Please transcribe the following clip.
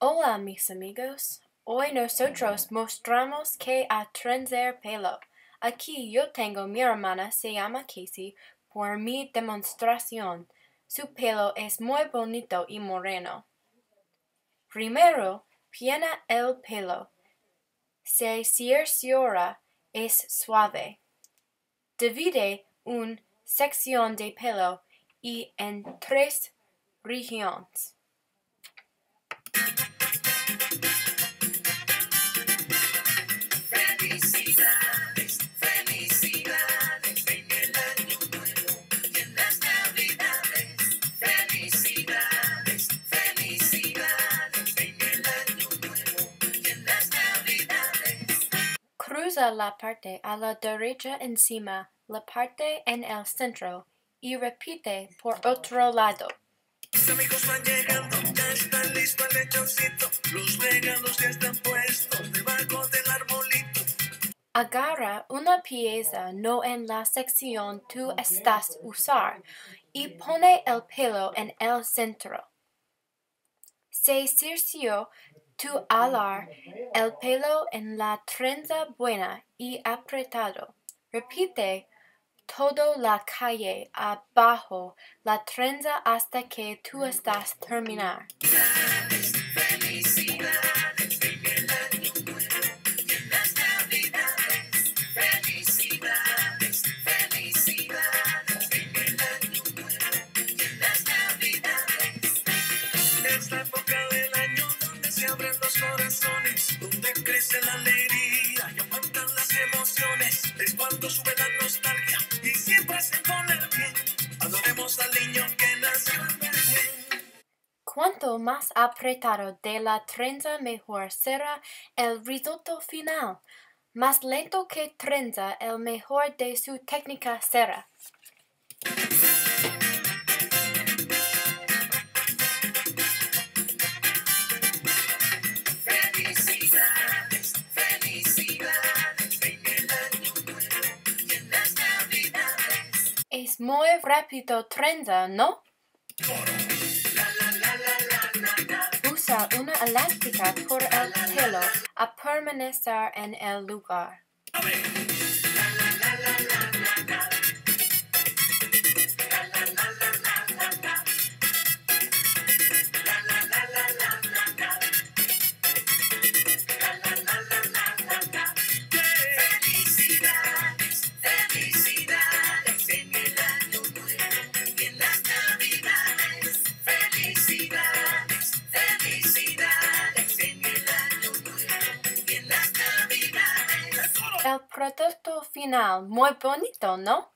Hola mis amigos, hoy nosotros mostramos que a trenzer pelo. Aquí yo tengo mi hermana, se llama Casey, por mi demostración. Su pelo es muy bonito y moreno. Primero, piena el pelo. Se cerciora es suave. Divide un sección de pelo y en tres regiones. Cruza la parte a la derecha encima, la parte en el centro y repite por otro lado. Mis amigos van llegando, ya listo el lechoncito. Los regalos ya están puestos debajo del arbolito. Agarra una pieza no en la sección tú estás usar y pone el pelo en el centro. Se cerció tu alar el pelo en la trenza buena y apretado. Repite todo la calle abajo la trenza hasta que tú estás terminar. Cuanto más apretado de la trenza mejor será el risotto final. Más lento que trenza, el mejor de su técnica será. Muy rápido trenza, ¿no? Usa una elástica por el pelo a permanecer en el lugar. El producto final, muy bonito, ¿no?